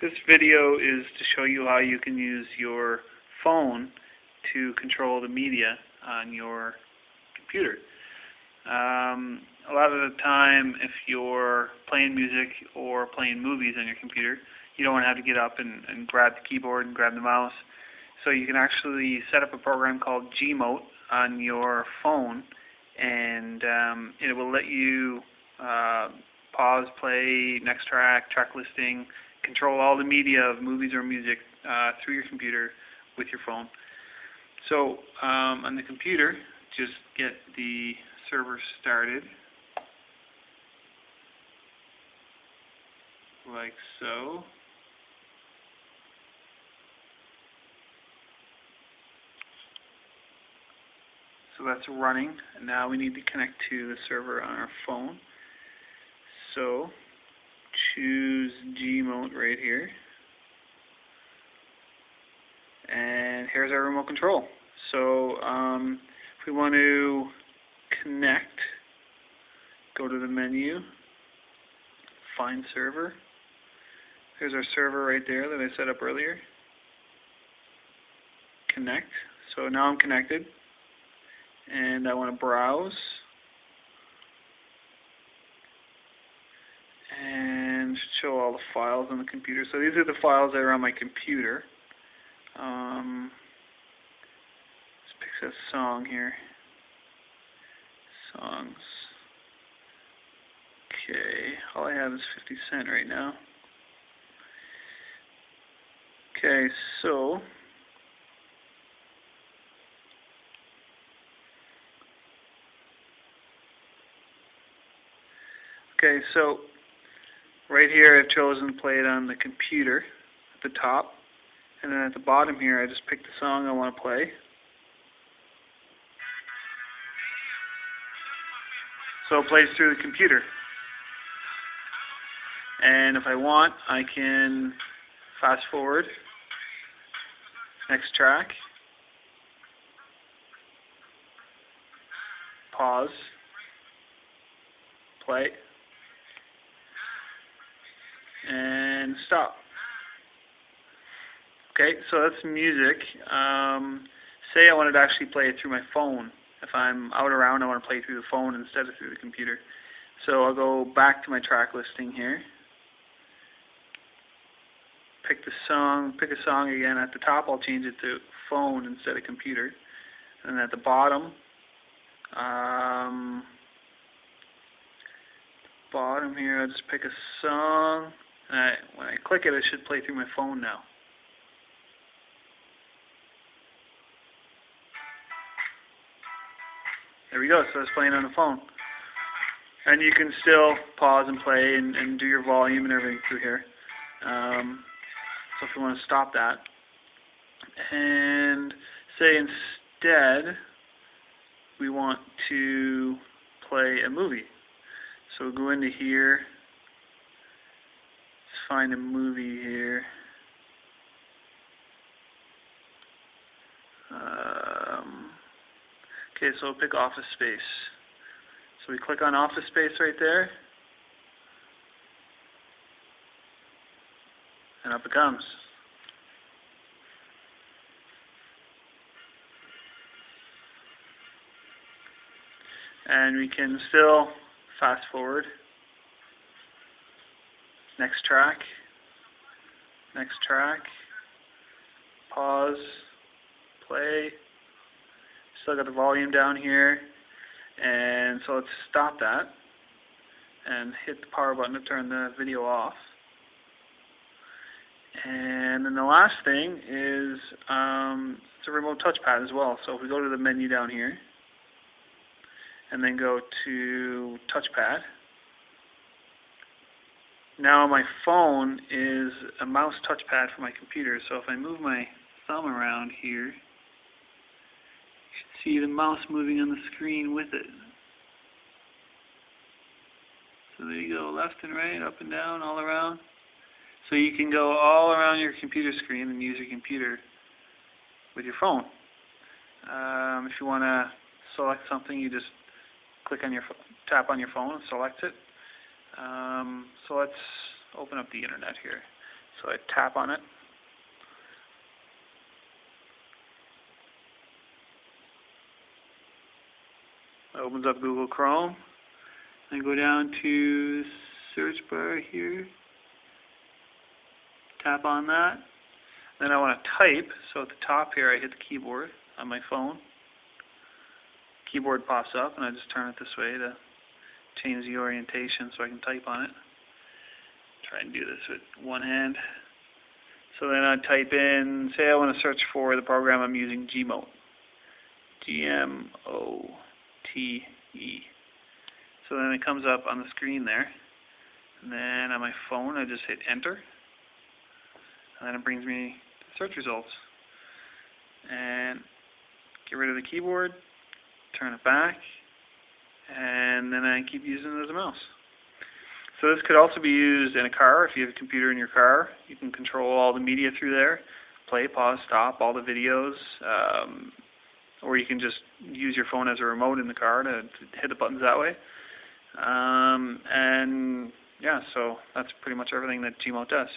This video is to show you how you can use your phone to control the media on your computer. Um, a lot of the time, if you're playing music or playing movies on your computer, you don't want to have to get up and, and grab the keyboard and grab the mouse. So you can actually set up a program called Gmote on your phone, and um, it will let you uh, pause, play, next track, track listing, control all the media of movies or music uh, through your computer with your phone. So um, on the computer, just get the server started like so. So that's running. And now we need to connect to the server on our phone. So choose Gmote right here. And here's our remote control. So um, if we want to connect, go to the menu, find server. Here's our server right there that I set up earlier. Connect. So now I'm connected. And I want to browse. show all the files on the computer. So these are the files that are on my computer. Um, let's pick a song here. Songs. Okay, all I have is 50 Cent right now. Okay, so Okay, so Right here I've chosen to play it on the computer at the top. And then at the bottom here I just pick the song I want to play. So it plays through the computer. And if I want, I can fast forward, next track, pause, play and stop. Okay, so that's music. Um, say I wanted to actually play it through my phone. If I'm out around, I want to play through the phone instead of through the computer. So I'll go back to my track listing here. Pick the song, pick a song again. At the top, I'll change it to phone instead of computer. And at the bottom, um, bottom here, I'll just pick a song. And I, when I click it, it should play through my phone now. There we go, so it's playing on the phone. And you can still pause and play and, and do your volume and everything through here. Um, so if you want to stop that. And say instead we want to play a movie. So we'll go into here find a movie here. Um, okay, so we'll pick Office Space. So we click on Office Space right there. And up it comes. And we can still fast forward next track, next track, pause, play, still got the volume down here, and so let's stop that and hit the power button to turn the video off. And then the last thing is um, it's a remote touchpad as well. So if we go to the menu down here and then go to touchpad, now my phone is a mouse touchpad for my computer, so if I move my thumb around here, you should see the mouse moving on the screen with it. So there you go, left and right, up and down, all around. So you can go all around your computer screen and use your computer with your phone. Um, if you want to select something, you just click on your tap on your phone and select it. Um, so let's open up the internet here. So I tap on it. It opens up Google Chrome. I go down to search bar here. Tap on that. Then I want to type, so at the top here I hit the keyboard on my phone. Keyboard pops up and I just turn it this way to change the orientation so I can type on it. Try and do this with one hand. So then I type in, say I want to search for the program I'm using, Gmote. G-M-O-T-E. So then it comes up on the screen there. And then on my phone I just hit enter. And then it brings me search results. And get rid of the keyboard, turn it back, and then I keep using it as a mouse. So this could also be used in a car. If you have a computer in your car, you can control all the media through there, play, pause, stop, all the videos, um, or you can just use your phone as a remote in the car to, to hit the buttons that way. Um, and yeah, so that's pretty much everything that Gmote does.